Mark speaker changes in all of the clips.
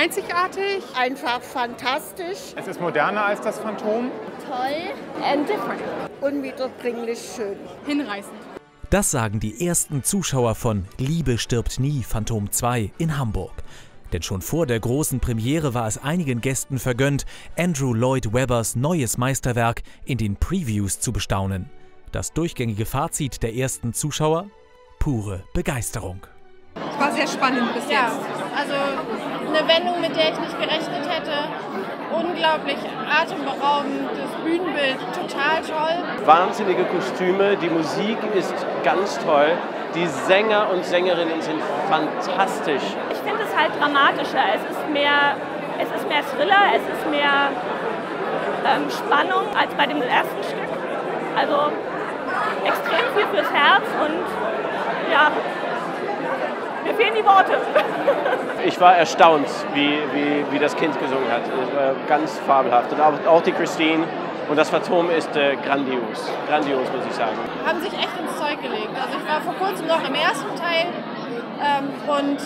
Speaker 1: Einzigartig.
Speaker 2: Einfach fantastisch.
Speaker 3: Es ist moderner als das Phantom.
Speaker 4: Toll. And different.
Speaker 2: Unwiederbringlich schön.
Speaker 1: Hinreißend.
Speaker 5: Das sagen die ersten Zuschauer von Liebe stirbt nie Phantom 2 in Hamburg. Denn schon vor der großen Premiere war es einigen Gästen vergönnt, Andrew Lloyd Webbers neues Meisterwerk in den Previews zu bestaunen. Das durchgängige Fazit der ersten Zuschauer? Pure Begeisterung.
Speaker 1: War sehr spannend bis
Speaker 4: Ja,
Speaker 1: jetzt.
Speaker 4: also eine Wendung, mit der ich nicht gerechnet hätte. Unglaublich atemberaubendes Bühnenbild, total toll.
Speaker 6: Wahnsinnige Kostüme, die Musik ist ganz toll, die Sänger und Sängerinnen sind fantastisch.
Speaker 7: Ich finde es halt dramatischer. Es ist mehr, es ist mehr Thriller, es ist mehr ähm, Spannung als bei dem ersten Stück. Also extrem viel fürs Herz und ja, die Worte.
Speaker 6: Ich war erstaunt, wie, wie, wie das Kind gesungen hat. Es war ganz fabelhaft. Und auch, auch die Christine und das Phantom ist äh, grandios. Grandios, muss ich sagen.
Speaker 4: Haben sich echt ins Zeug gelegt. Also ich war vor kurzem noch im ersten Teil ähm, und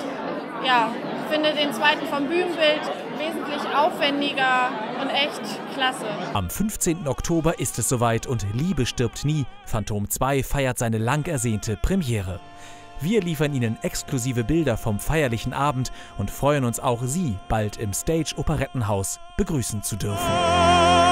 Speaker 4: ja, finde den zweiten vom Bühnenbild wesentlich aufwendiger und echt klasse.
Speaker 5: Am 15. Oktober ist es soweit und Liebe stirbt nie. Phantom 2 feiert seine lang ersehnte Premiere. Wir liefern Ihnen exklusive Bilder vom feierlichen Abend und freuen uns auch Sie bald im Stage Operettenhaus begrüßen zu dürfen.